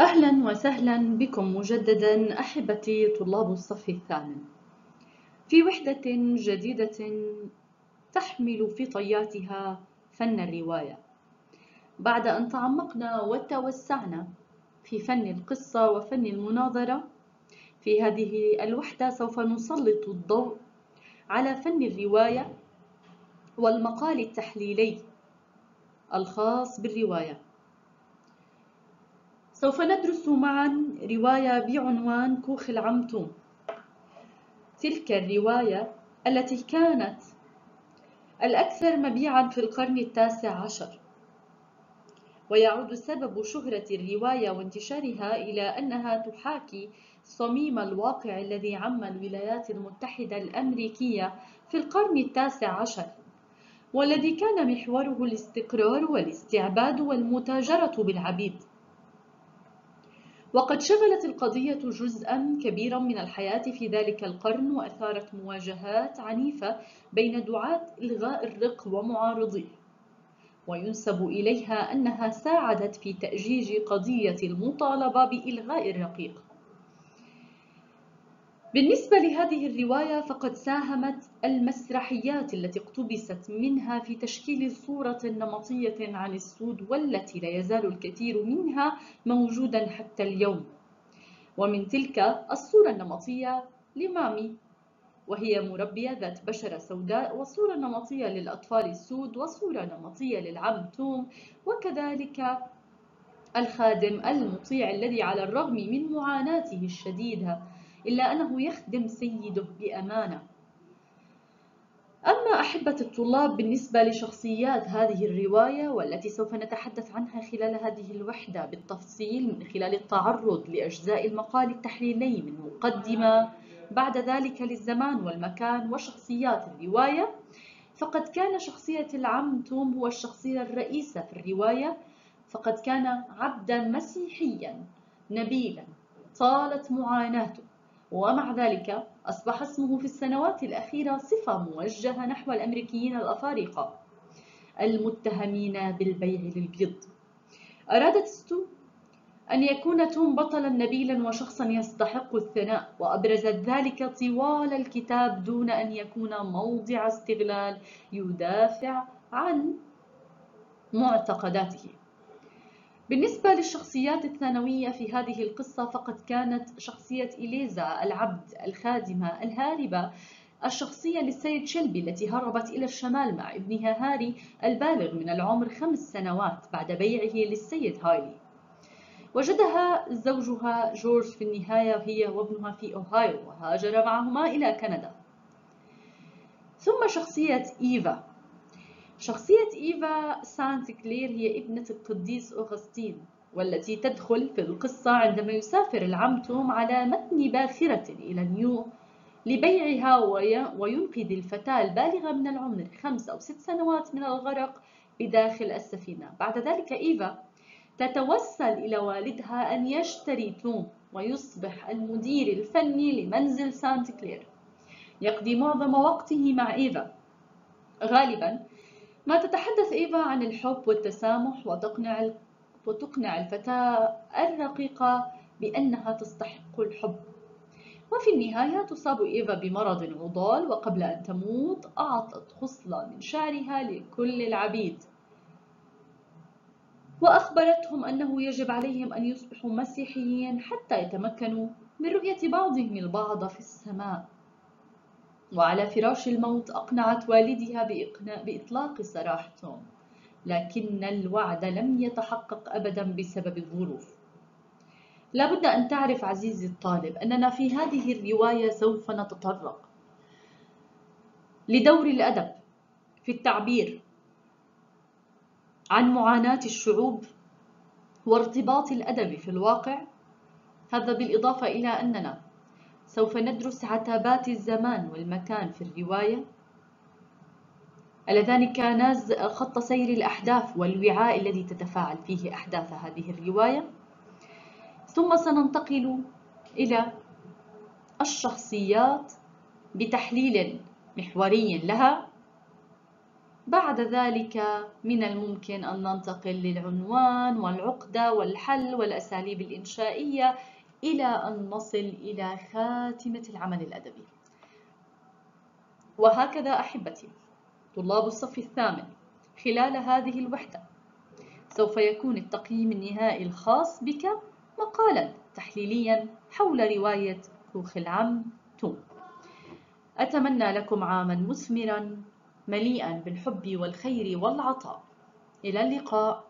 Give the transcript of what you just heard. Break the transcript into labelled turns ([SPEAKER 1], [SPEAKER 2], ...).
[SPEAKER 1] أهلا وسهلا بكم مجددا أحبتي طلاب الصف الثامن. في وحدة جديدة تحمل في طياتها فن الرواية. بعد أن تعمقنا وتوسعنا في فن القصة وفن المناظرة في هذه الوحدة سوف نسلط الضوء على فن الرواية والمقال التحليلي الخاص بالرواية. سوف ندرس معا رواية بعنوان كوخ العمتوم. تلك الرواية التي كانت الأكثر مبيعا في القرن التاسع عشر. ويعود سبب شهرة الرواية وانتشارها إلى أنها تحاكي صميم الواقع الذي عم الولايات المتحدة الأمريكية في القرن التاسع عشر والذي كان محوره الاستقرار والاستعباد والمتاجرة بالعبيد. وقد شغلت القضية جزءا كبيرا من الحياة في ذلك القرن وأثارت مواجهات عنيفة بين دعاة إلغاء الرق ومعارضيه. وينسب إليها أنها ساعدت في تأجيج قضية المطالبة بإلغاء الرقيق. بالنسبة لهذه الرواية فقد ساهمت المسرحيات التي اقتبست منها في تشكيل صورة نمطية عن السود والتي لا يزال الكثير منها موجودا حتى اليوم. ومن تلك الصورة النمطية لمامي وهي مربية ذات بشرة سوداء وصورة نمطية للأطفال السود وصورة نمطية للعم توم وكذلك الخادم المطيع الذي على الرغم من معاناته الشديدة إلا أنه يخدم سيده بأمانة. أما أحبة الطلاب بالنسبة لشخصيات هذه الرواية والتي سوف نتحدث عنها خلال هذه الوحدة بالتفصيل من خلال التعرض لأجزاء المقال التحليلي من مقدمة بعد ذلك للزمان والمكان وشخصيات الرواية فقد كان شخصية العم توم هو الشخصية الرئيسة في الرواية فقد كان عبدا مسيحيا نبيلا طالت معاناته. ومع ذلك أصبح اسمه في السنوات الأخيرة صفة موجهة نحو الأمريكيين الأفارقة المتهمين بالبيع للبيض. أرادت ستو أن يكون توم بطلا نبيلا وشخصا يستحق الثناء وأبرزت ذلك طوال الكتاب دون أن يكون موضع استغلال يدافع عن معتقداته. بالنسبة للشخصيات الثانوية في هذه القصة فقد كانت شخصية إليزا العبد الخادمة الهاربة الشخصية للسيد شيلبي التي هربت إلى الشمال مع ابنها هاري البالغ من العمر خمس سنوات بعد بيعه للسيد هايلي. وجدها زوجها جورج في النهاية هي وابنها في أوهايو وهاجر معهما إلى كندا. ثم شخصية إيفا شخصية إيفا سانت كلير هي ابنة القديس أوغسطين والتي تدخل في القصة عندما يسافر العم توم على متن باخرة إلى نيو لبيعها وينقذ الفتاة البالغة من العمر خمس أو ست سنوات من الغرق بداخل السفينة. بعد ذلك إيفا تتوسل إلى والدها أن يشتري توم ويصبح المدير الفني لمنزل سانت كلير. يقضي معظم وقته مع إيفا. غالبا ما تتحدث إيفا عن الحب والتسامح وتقنع وتقنع الفتاة الرقيقة بأنها تستحق الحب. وفي النهاية تصاب إيفا بمرض عضال وقبل أن تموت أعطت خصلة من شعرها لكل العبيد. وأخبرتهم أنه يجب عليهم أن يصبحوا مسيحيين حتى يتمكنوا من رؤية بعضهم البعض في السماء. وعلى فراش الموت أقنعت والدها بإطلاق سراحتهم لكن الوعد لم يتحقق أبدا بسبب الظروف. لابد أن تعرف عزيزي الطالب أننا في هذه الرواية سوف نتطرق لدور الأدب في التعبير عن معاناة الشعوب وارتباط الأدب في الواقع. هذا بالإضافة إلى أننا سوف ندرس عتبات الزمان والمكان في الرواية. اللذان كانا خط سير الأحداث والوعاء الذي تتفاعل فيه أحداث هذه الرواية. ثم سننتقل إلى الشخصيات بتحليل محوري لها. بعد ذلك من الممكن أن ننتقل للعنوان والعقدة والحل والأساليب الإنشائية إلى أن نصل إلى خاتمة العمل الأدبي. وهكذا أحبتي طلاب الصف الثامن خلال هذه الوحدة سوف يكون التقييم النهائي الخاص بك مقالا تحليليا حول رواية كوخ العم توم أتمنى لكم عاما مثمرا مليئا بالحب والخير والعطاء. إلى اللقاء.